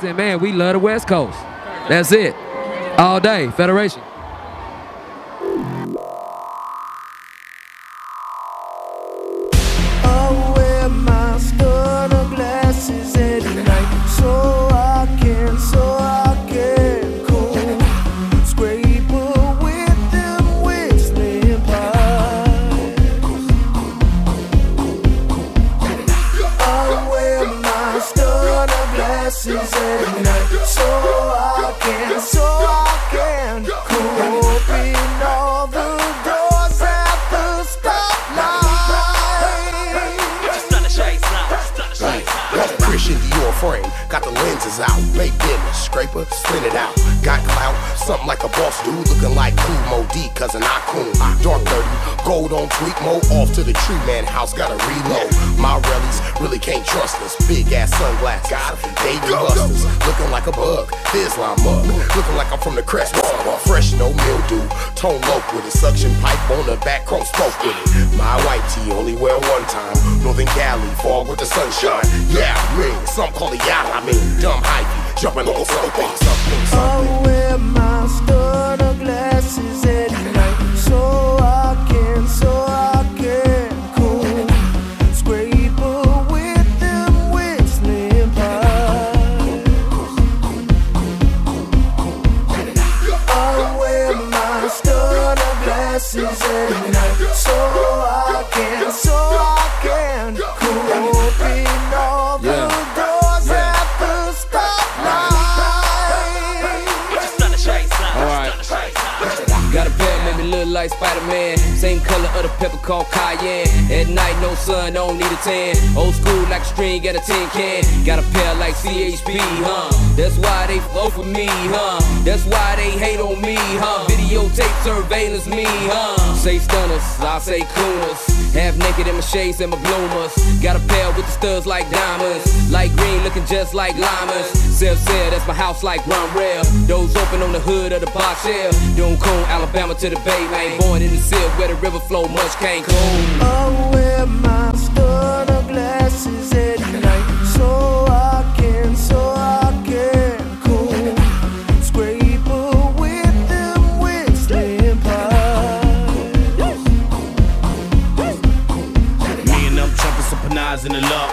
Said, man, we love the West Coast. That's it. All day, Federation. Glasses at night so I can, so I frame, got the lenses out, baked in the scraper, spin it out. Got clout, something like a boss dude, looking like Kool Moe Dee, cousin Akun. Dark 30, gold on tweak mo, off to the tree man house, gotta reload. My rallies really can't trust us. Big ass sunglasses, got baby busters, a bug, Islam mug, looking like I'm from the crest. Fresh, no mildew, tone low with a suction pipe on the back, chrome smoke with it. My white tee only wear one time, Northern Cali, fog with the sunshine. Yeah, me, some call it yada, I mean, dumb hypey, jumping on something, something, something. I wear my stunner glasses at night so I can, so Got a pair, made me look like Spider-Man. Same color of the pepper called cayenne. At night, no sun, don't need a tan. Old school like a string at a tin can. Got a pair like CHP, huh? That's why they fuck with me, huh? That's why they hate on me, huh? Videotape surveillance me, huh? Say stunners, I say cooners. Half naked in my shades and my bloomers. Got a pair with the studs like diamonds. Light green looking just like llamas. Said that's my house like Ron Rail. Doors open on the hood of the box shell. Duncombe, Alabama to the Bay, man. Born in the silk where the river flow much can't cool. Oh, I wear my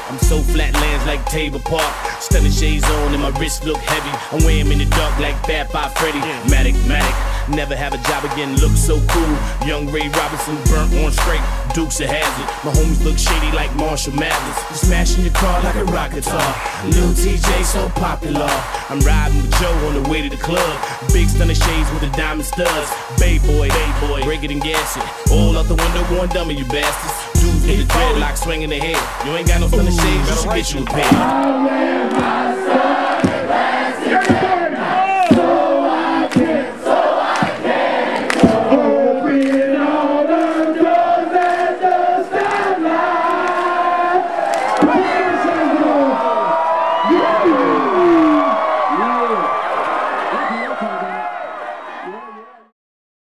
I'm so flatlands like Tabor Park. Stunning shades on and my wrist look heavy. I'm wearing in the dark like Bad by Freddy. Matic, Matic. Never have a job again, look so cool. Young Ray Robinson, burnt on straight. Dukes of Hazzard. My homies look shady like Marshall Mathers. Smashing your car like a rocket car. Lil TJ so popular. I'm riding with Joe on the way to the club. Big stunning shades with the diamond studs. Bay boy, bay boy, break it and gas it. All out the window, one dummy, you bastards. The dreadlocks swinging their head. You ain't got no stunning shades, you should get you a pair.